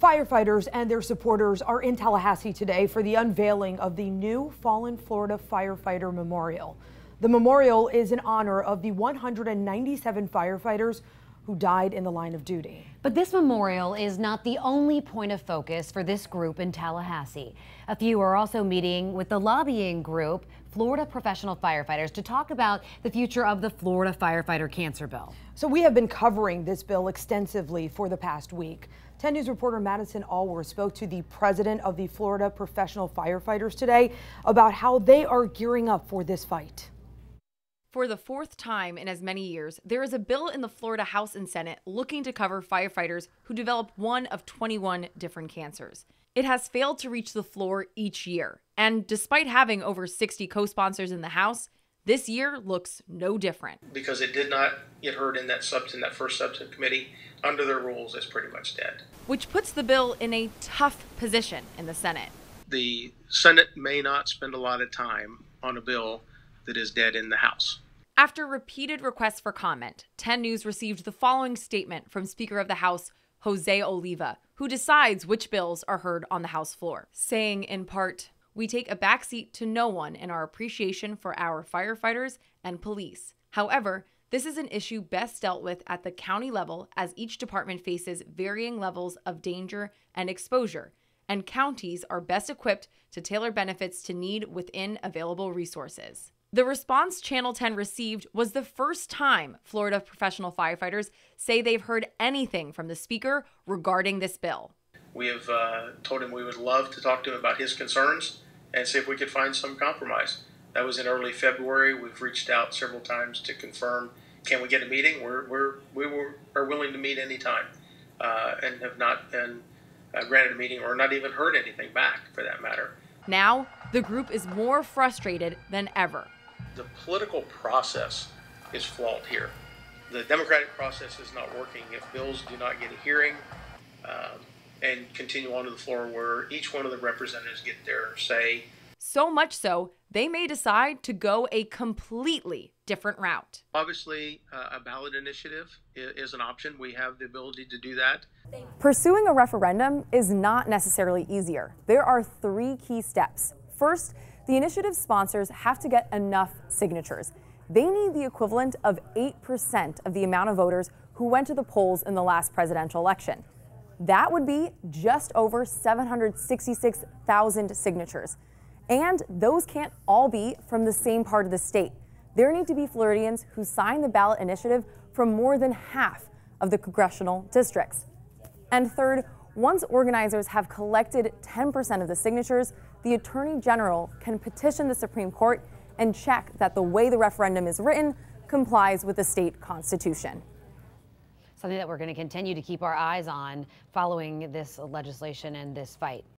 Firefighters and their supporters are in Tallahassee today for the unveiling of the new Fallen Florida Firefighter Memorial. The memorial is in honor of the 197 firefighters who died in the line of duty. But this memorial is not the only point of focus for this group in Tallahassee. A few are also meeting with the lobbying group, Florida Professional Firefighters, to talk about the future of the Florida Firefighter Cancer Bill. So we have been covering this bill extensively for the past week. 10 News reporter Madison Alworth spoke to the president of the Florida Professional Firefighters today about how they are gearing up for this fight. For the fourth time in as many years, there is a bill in the Florida House and Senate looking to cover firefighters who develop one of 21 different cancers. It has failed to reach the floor each year, and despite having over 60 co sponsors in the House, this year looks no different. Because it did not get heard in that sub in that first substantive committee, under their rules, it's pretty much dead. Which puts the bill in a tough position in the Senate. The Senate may not spend a lot of time on a bill that is dead in the House. After repeated requests for comment, 10 News received the following statement from Speaker of the House, Jose Oliva, who decides which bills are heard on the House floor, saying in part, We take a backseat to no one in our appreciation for our firefighters and police. However, this is an issue best dealt with at the county level as each department faces varying levels of danger and exposure, and counties are best equipped to tailor benefits to need within available resources. The response Channel 10 received was the first time Florida professional firefighters say they've heard anything from the speaker regarding this bill. We have uh, told him we would love to talk to him about his concerns and see if we could find some compromise. That was in early February. We've reached out several times to confirm can we get a meeting? We're, we're, we were, are willing to meet anytime uh, and have not been uh, granted a meeting or not even heard anything back for that matter. Now, the group is more frustrated than ever the political process is flawed here. The democratic process is not working if bills do not get a hearing um, and continue on to the floor where each one of the representatives get their say. So much so, they may decide to go a completely different route. Obviously, uh, a ballot initiative is, is an option. We have the ability to do that. Pursuing a referendum is not necessarily easier. There are three key steps. First, the initiative sponsors have to get enough signatures. They need the equivalent of 8% of the amount of voters who went to the polls in the last presidential election. That would be just over 766,000 signatures. And those can't all be from the same part of the state. There need to be Floridians who sign the ballot initiative from more than half of the congressional districts. And third, once organizers have collected 10% of the signatures, the Attorney General can petition the Supreme Court and check that the way the referendum is written complies with the state constitution. Something that we're going to continue to keep our eyes on following this legislation and this fight.